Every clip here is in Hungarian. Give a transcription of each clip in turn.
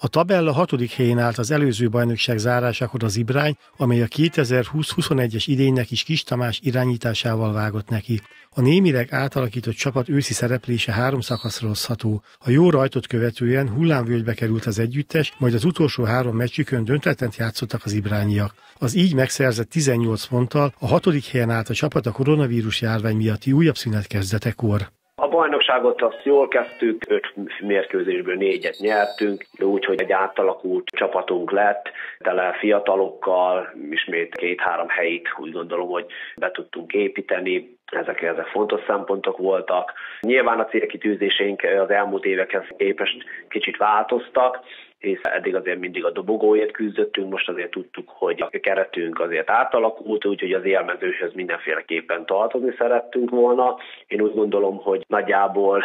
A tabella hatodik helyén állt az előző bajnokság zárásakor az Ibrány, amely a 2020-21-es idénynek is Kis Tamás irányításával vágott neki. A némileg átalakított csapat őszi szereplése három szakaszra osztható. A jó rajtot követően hullámvölgybe került az együttes, majd az utolsó három meccsükön döntetlent játszottak az ibrányiak. Az így megszerzett 18 ponttal a hatodik helyen állt a csapat a koronavírus járvány miatti újabb szünet kezdetekor. A bajnokságot azt jól kezdtük, öt mérkőzésből négyet nyertünk, úgyhogy egy átalakult csapatunk lett, tele fiatalokkal, ismét két-három helyit úgy gondolom, hogy be tudtunk építeni, ezek, ezek fontos szempontok voltak. Nyilván a célkitűzéseink az elmúlt évekhez képest kicsit változtak, és eddig azért mindig a dobogóért küzdöttünk, most azért tudtuk, hogy a keretünk azért átalakult, úgyhogy az élmezőhöz mindenféleképpen tartozni szerettünk volna. Én úgy gondolom, hogy nagyjából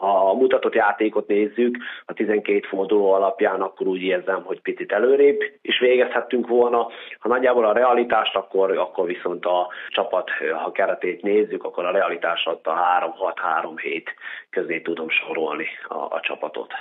ha a mutatott játékot nézzük, a 12 forduló alapján, akkor úgy érzem, hogy picit előrébb is végezhettünk volna. Ha nagyjából a realitást, akkor, akkor viszont a csapat, ha keretét nézzük, akkor a realitás a 3-6-3-7 közé tudom sorolni a, a csapatot.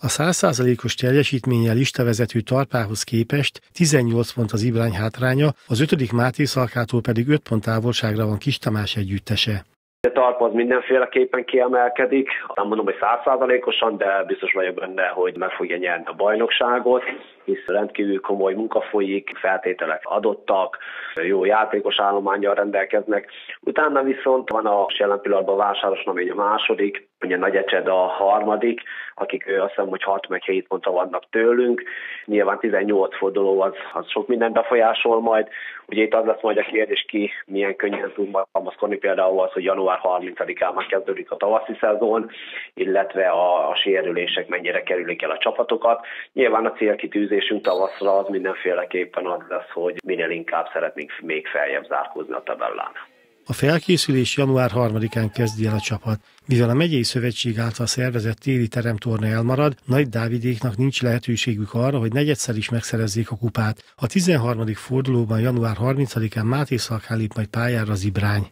A 100%-os teljesítménnyel listavezető Tarpához képest 18 pont az Ibrány hátránya, az ötödik Máté Szalkától pedig 5 pont távolságra van Kis Tamás együttese. Tarp az mindenféleképpen kiemelkedik, nem mondom, hogy százszázalékosan, de biztos vagyok benne, hogy meg fogja nyerni a bajnokságot, hisz rendkívül komoly munka folyik, feltételek adottak, jó játékos állományjal rendelkeznek. Utána viszont van a jelen pillanatban Vásáros Namény a második, ugye Nagy Ecsed a harmadik, akik azt hiszem, hogy 6 meg 7 pontra vannak tőlünk. Nyilván 18 forduló az, az sok minden befolyásol majd. Ugye itt az lesz majd a kérdés ki, milyen könnyen tud alkalmazkodni például az, hogy január 30-án már kezdődik a tavaszi szezon, illetve a, a sérülések mennyire kerülik el a csapatokat. Nyilván a célkitűzésünk tavaszra az mindenféleképpen az lesz, hogy minél inkább szeretnénk még feljebb zárkózni a tabellán. A felkészülés január 3-án kezdi el a csapat. Mivel a megyei szövetség által szervezett téli teremtorna elmarad, Nagy Dávidéknak nincs lehetőségük arra, hogy negyedszer is megszerezzék a kupát. A 13. fordulóban január 30-án Máté Szalkán lép majd pályára az Ibrány.